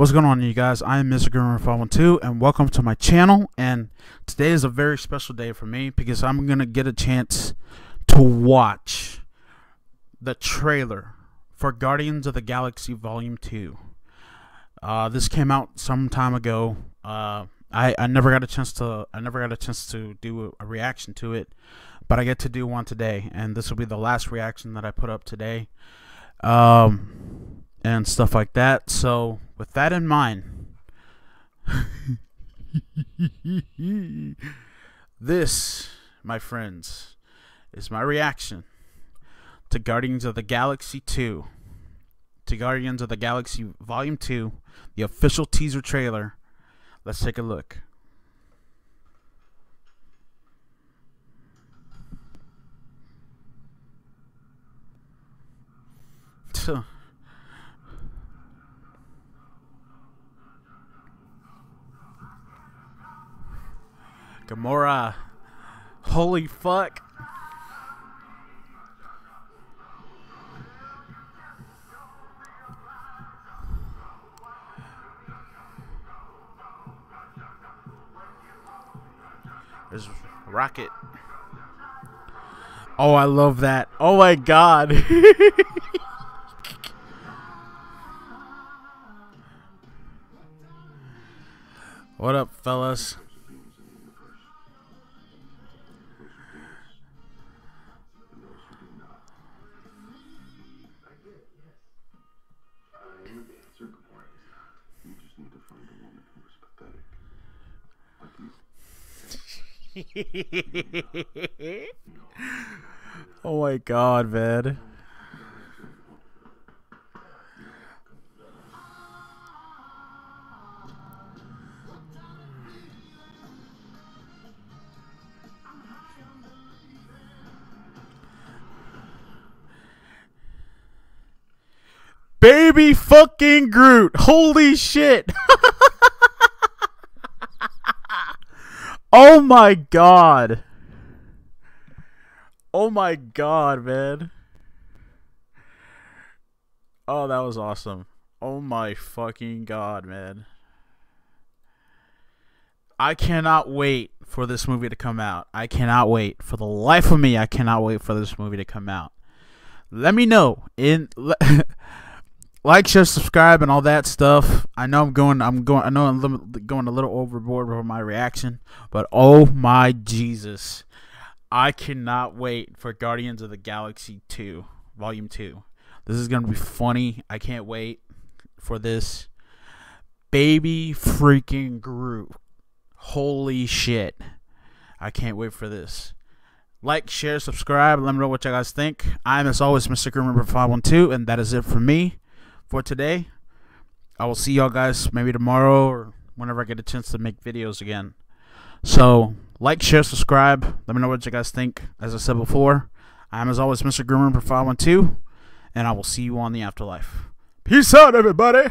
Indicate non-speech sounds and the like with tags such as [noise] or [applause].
What's going on, you guys? I am Mr. Grimreaper 512, and welcome to my channel. And today is a very special day for me because I'm gonna get a chance to watch the trailer for Guardians of the Galaxy Volume 2. Uh, this came out some time ago. Uh, I, I never got a chance to I never got a chance to do a, a reaction to it, but I get to do one today, and this will be the last reaction that I put up today. Um, and stuff like that. So, with that in mind, this, my friends, is my reaction to Guardians of the Galaxy 2. To Guardians of the Galaxy Volume 2, the official teaser trailer. Let's take a look. [laughs] Gamora. Holy fuck. There's Rocket. Oh, I love that. Oh my god. [laughs] what up, fellas? [laughs] oh my god, man. Baby fucking Groot. Holy shit. [laughs] Oh my god. Oh my god, man. Oh, that was awesome. Oh my fucking god, man. I cannot wait for this movie to come out. I cannot wait. For the life of me, I cannot wait for this movie to come out. Let me know in [laughs] like, share, subscribe, and all that stuff. I know I'm going. I'm going. I know I'm going a little overboard with my reaction, but oh my Jesus, I cannot wait for Guardians of the Galaxy Two, Volume Two. This is gonna be funny. I can't wait for this. Baby freaking Groot. Holy shit. I can't wait for this. Like, share, subscribe. Let me know what you guys think. I'm, as always, Mr. Grimreaper 512, and that is it for me for today. I will see y'all guys maybe tomorrow or whenever I get a chance to make videos again. So, like, share, subscribe. Let me know what you guys think. As I said before, I am as always Mr. Grimreaper 512, and I will see you on the afterlife. Peace out, everybody!